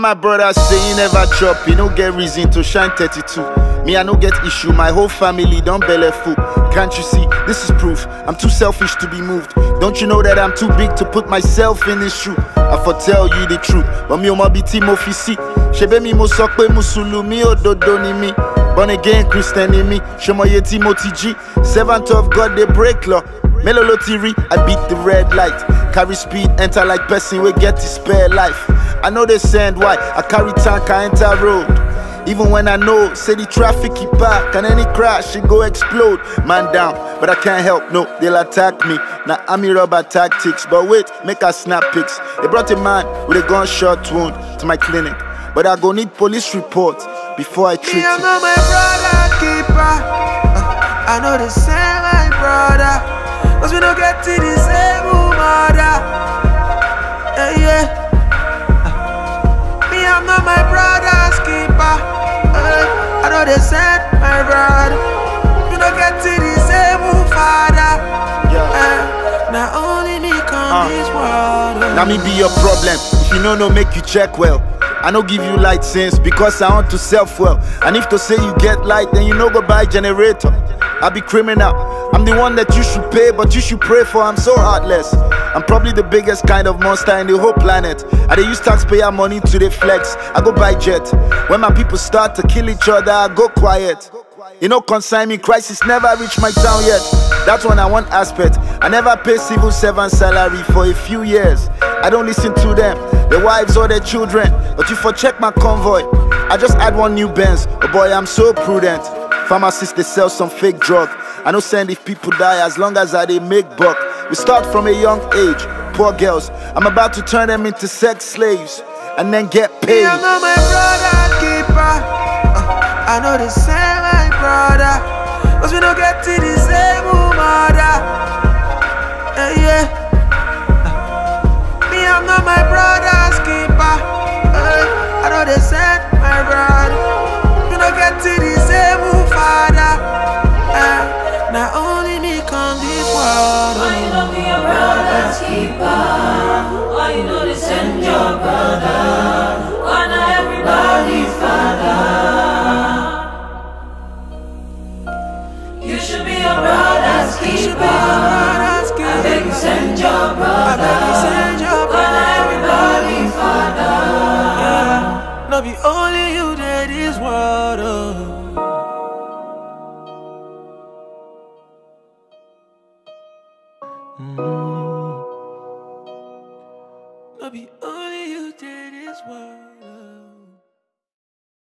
My brother say he never drop, he no get reason to shine 32. Me, I no get issue, my whole family don't belly full. Can't you see? This is proof. I'm too selfish to be moved. Don't you know that I'm too big to put myself in this shoe? I foretell you the truth, but me bi tí mo fi sí. Ṣebí mi mo sọ pé Mùsùlùmí òdodo ni mi. Born again Christian ni mi, ṣọmọye tí mo ti. Servant of God they break law. Mélòó ló? I beat the red light. Carry speed, enter like person we get the spare life. I know they send why. I carry tank, I enter road. Even when I know, city traffic keep back, and any crash, it go explode. Man down, but I can't help, no, they'll attack me. Now I'm rubber tactics, but wait, make a snap pics. They brought a man with a gunshot wound to my clinic, but I go need police report before I treat Me, him. not my brother keeper. Uh, I know the same, my brother. Cause we don't get to know the same, my brother. We don't get to the same father. Yeah. Uh, now only me come Uh. this world. uh. Now me be your problem. If you know no make you check well. I no give you light sense because I want to self well. And if to say you get light, then you no go buy generator. I be criminal. I'm the one that you should pay, but you should pray for. I'm so heartless. I'm probably the biggest kind of monster in the whole planet. I dey use taxpayer money to the flex. I go buy jet. When my people start to kill each other, I go quiet. You know, consign me, crisis never reached my town yet. That's one I want aspect. I never pay civil servant salary for a few years. I don't listen to them, their wives or their children. But you for check my convoy. I just add one new Benz. Oh boy, I'm so prudent. Pharmacists they sell some fake drug. I know send if people die as long as I they make buck. We start from a young age. Poor girls, I'm about to turn them into sex slaves and then get paid. I'm not my brother keeper. Uh, I know the same, my brother. Cause we don't get to the brother's keeper. I keeper. beg you send your I brother. beg you your not everybody father? No be only you that is world. Oh. No be only you that is world.